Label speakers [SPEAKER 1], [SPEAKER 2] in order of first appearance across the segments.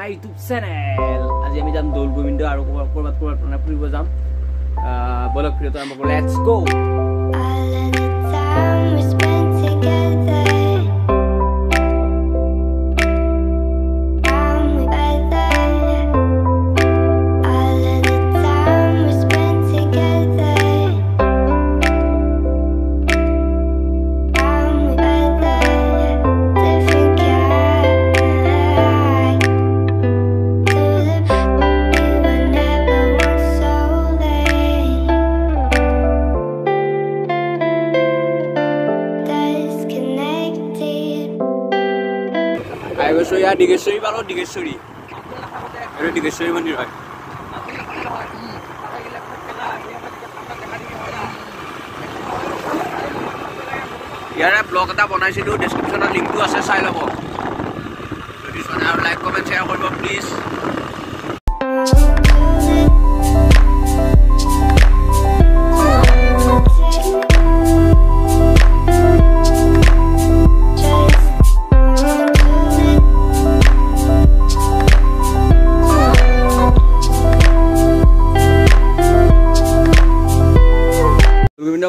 [SPEAKER 1] My YouTube channel. আজি আমি যাম দৌল গোবিন্দ আৰু ক'ৰবাত ক'ৰবাত ক'ৰবাত মানে ফুৰিব যাম। আহ, ব'লক ভিডিঅ'টো আৰম্ভ কৰোঁ লেটছ গ' গৈছোঁ ইয়াৰ ডিগেশ্বৰী পালোঁ ডিগেশ্বৰী? এইটো ডিগেশ্বৰী মন্দিৰ হয়। ইয়াৰে ব্লগ এটা বনাইছিলোঁ ডেছক্ৰিপশ্যনত লিংকটো আছে চাই ল'ব। যদি চোৱা নাই আৰু লাইক কমেণ্ট শ্বেয়াৰ কৰিব প্লিজ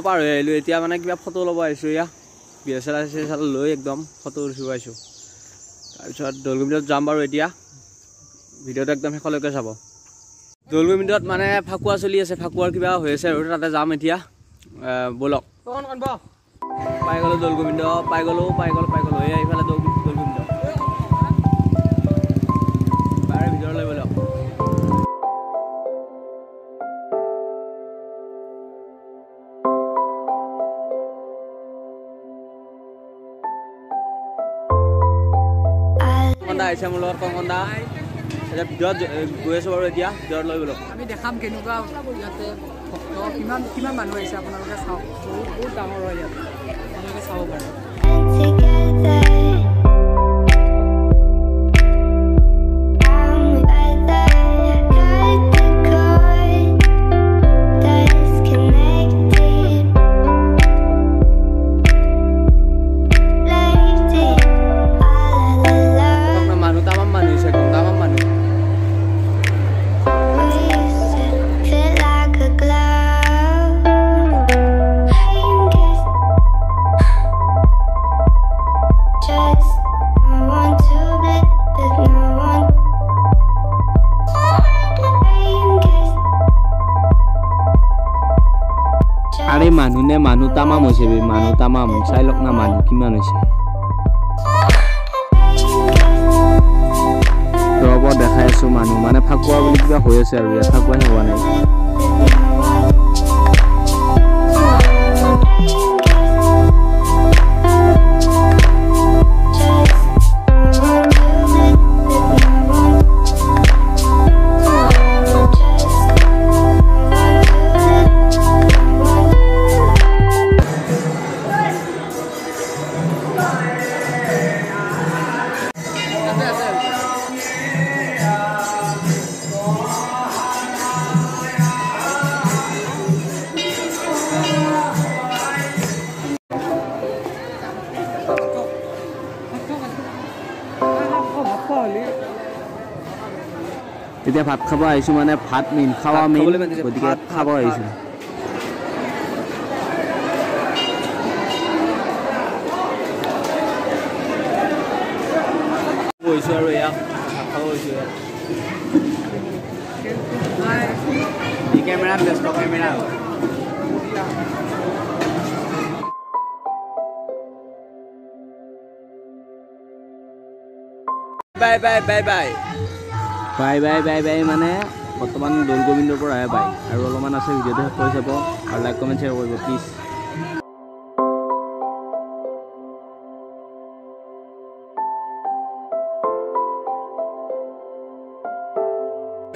[SPEAKER 1] পাৰ হৈ আহিলোঁ এতিয়া মানে কিবা ফটো ল'ব আহিছোঁ এয়া। B S L R C S L লৈ একদম ফটো উঠিব আহিছোঁ। তাৰপিছত দৌল গোবিন্দত যাম বাৰু এতিয়া। ভিডিঅ'টো একদম শেষলৈকে চাব। দৌল গোবিন্দত মানে ফাকুৱা চলি আছে ফাকুৱাৰ কিবা হৈ আছে আৰু তাতে যাম এতিয়া। ব'লক। পাই গ'লোঁ দৌল গোবিন্দ পাই গ'লোঁ পাই গ'লোঁ পাই গ'লোঁ। এইফালে দৌল দৌল গোবিন্দ কংকন্দা আহিছে মোৰ লগত কংকন্দা এতিয়া ভিতৰত গৈ আছোঁ বাৰু এতিয়া ভিতৰত লৈ গ'লো।
[SPEAKER 2] আমি দেখাম কেনেকুৱা ইয়াতে। ভক্ত কিমান কিমান মানুহ আহিছে আপোনালোকে চাওক। বহুত বহুত ডাঙৰ হয় ইয়াত। আপোনালোকে চাব পাৰে।
[SPEAKER 1] মানুহ নে মানুহ তামাম হৈছে বে মানুহ তামাম চাই লওক না মানুহ কিমান হৈছে ৰ'ব দেখাই আছোঁ মানুহ মানে ফাকুৱা বুলি কিবা হৈ আছে আৰু ইয়াত ফাকুৱাহে হোৱা নাই এতিয়া ভাত খাব আহিছোঁ মানে ভাত মেইন খাৱা মেইন গতিকে খাব আহিছোঁ। গৈছোঁ আৰু এয়া ভাত খাব গৈছোঁ এয়া। এই কেমেৰা ব্যস্ত camera. Bye bye bye bye. Bye bye bye bye মানে বৰ্তমান দৌল গোবিন্দৰ পৰাহে বাই। আৰু অলপমান আছে ভিডিঅ'টো শেষ কৰি চাব আৰু লাইক কমেণ্ট শ্বেয়াৰ কৰিব প্লিজ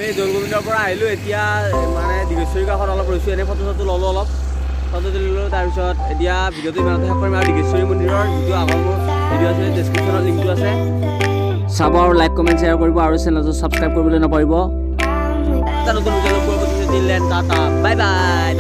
[SPEAKER 1] এই দৌল গোবিন্দৰ পৰা আহিলোঁ এতিয়া মানে দীঘেশ্বৰী কাষত অলপ ৰৈছোঁ। এনেই ফটো চটো ল'লোঁ অলপ। ফটো তুলিলোঁ তাৰপিছত এতিয়া ভিডিঅ'টো ইমানতে শেষ কৰিম আৰু দীঘেশ্বৰী মন্দিৰৰ যিটো আগৰ ভিডিঅ' আছে ডেছক্ৰিপশ্যনত লিংকটো আছে। চাব আৰু লাইক কমেণ্ট শ্বেয়াৰ কৰিব আৰু চেনেলটো ছাবস্ক্ৰাইব কৰিবলৈ নপাৰিব। নতুন বাই বাই